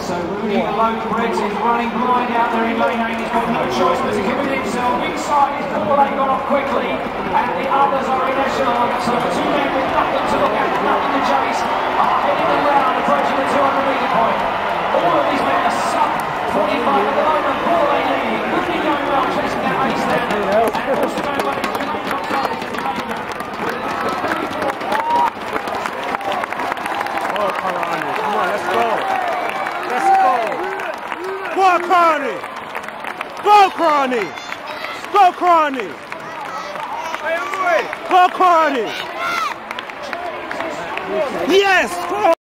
So Rooney, the lone Brits, is running blind out there in lane 8. He's got no choice but to commit himself. Inside is Borlée got off quickly, and the others are in echelon. So the two men with nothing to look at, nothing to chase, are heading around, approaching the 200 metre point. All of these men are sub 45 at the moment. Borlée leading. Rooney going well, chasing that ace standard. And also going well into Jermaine Gonzalez in the main event. Kirani. Come on, let's go. Go. Kirani. Go, Kirani. Go, Kirani. Go, Kirani. Yes.